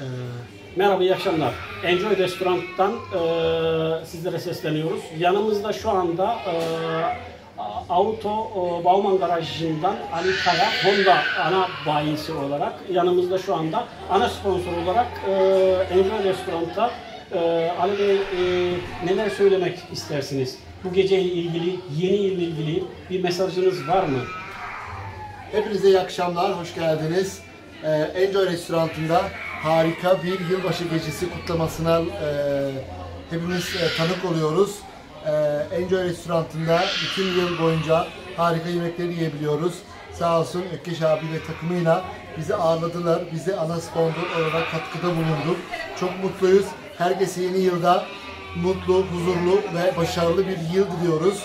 Ee, merhaba, iyi akşamlar. Enjoy Restaurant'tan e, sizlere sesleniyoruz. Yanımızda şu anda e, Auto e, Bauman Garajı'ndan Ali Kaya, Honda ana bayisi olarak yanımızda şu anda ana sponsor olarak e, Enjoy Restaurant'ta e, Ali Bey e, neler söylemek istersiniz? Bu geceyle ilgili, yeni yılla ilgili bir mesajınız var mı? Hepinize iyi akşamlar, hoş geldiniz. Ee, Enjoy Restorantı'nda harika bir yılbaşı gecesi kutlamasına e, hepimiz e, tanık oluyoruz. Ee, Enjoy Restorantı'nda bütün yıl boyunca harika yemekleri yiyebiliyoruz. Sağ olsun Ökkeş abi ve takımıyla bizi ağırladılar. Bize ana sponsor olarak katkıda bulunduk. Çok mutluyuz. Herkese yeni yılda mutlu, huzurlu ve başarılı bir yıl diliyoruz.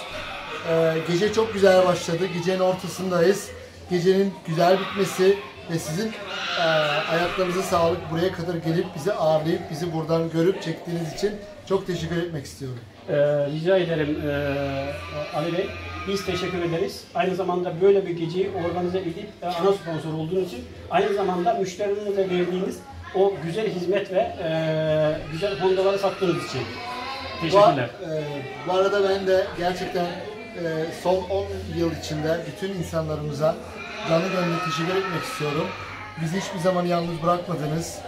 Ee, gece çok güzel başladı. Gecenin ortasındayız. Gecenin güzel bitmesi ve sizin e, ayaklarınıza sağlık buraya kadar gelip bizi ağırlayıp bizi buradan görüp çektiğiniz için çok teşekkür etmek istiyorum. Ee, rica ederim ee, Ali Bey. Biz teşekkür ederiz. Aynı zamanda böyle bir geceyi organize edip e, ana sponsor olduğunuz için aynı zamanda müşterilerinize verdiğiniz o güzel hizmet ve e, güzel Honda'ları sattığınız için. Bu, Teşekkürler. e, bu arada ben de gerçekten e, son 10 yıl içinde bütün insanlarımıza canı gönülden teşekkür etmek istiyorum. Bizi hiçbir zaman yalnız bırakmadınız.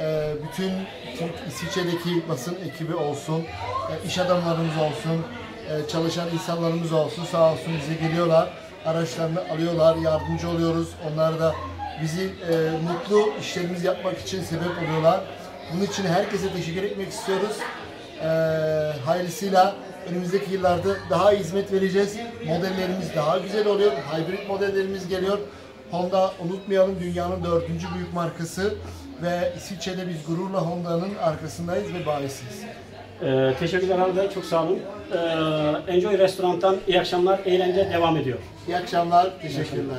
E, bütün Türk İsviçre'deki basın ekibi olsun, e, iş adamlarımız olsun, e, çalışan insanlarımız olsun sağ olsun bize geliyorlar. Araçlarını alıyorlar, yardımcı oluyoruz. Onlar da bizi e, mutlu işlerimiz yapmak için sebep oluyorlar. Bunun için herkese teşekkür etmek istiyoruz. Ee, hayırlısıyla önümüzdeki yıllarda daha iyi hizmet vereceğiz. Modellerimiz daha güzel oluyor. Hybrid modellerimiz geliyor. Honda unutmayalım dünyanın dördüncü büyük markası ve İsviçre'de biz gururla Honda'nın arkasındayız ve bayisiyiz. Ee, teşekkürler Bey. Çok sağ olun. Ee, Enjoy Restaurant'tan iyi akşamlar. Eğlence devam ediyor. İyi akşamlar, teşekkürler.